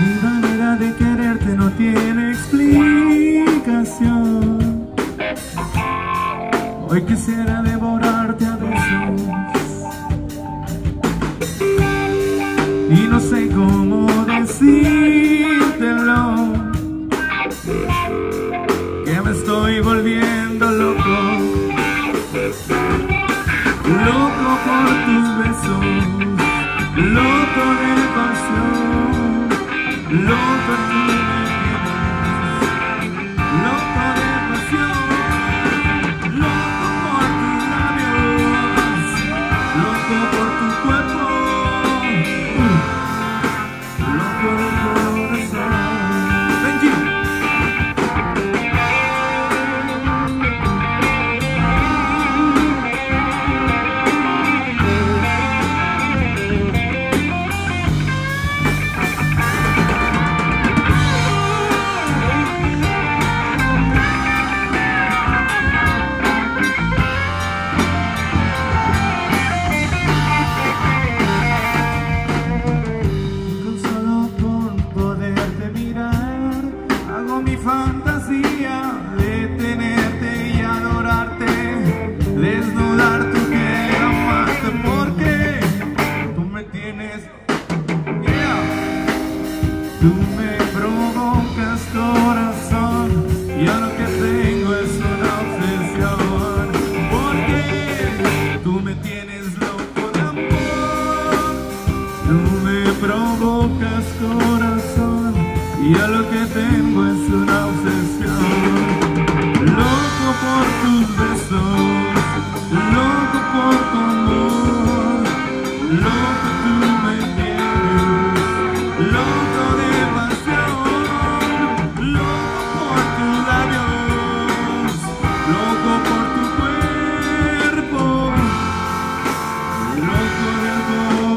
Mi manera de quererte no tiene explicación. Hoy quisiera devorarte a besos. Y no sé cómo decírtelo. Que me estoy volviendo loco. Loco por tus besos loco de pasión loco tú tú me provocas corazón, y yo lo que tengo es una obsesión, porque tú me tienes loco de amor. Tú me provocas corazón y yo lo que tengo es una obsesión. Loco por tus besos, loco por tu amor, loco Loco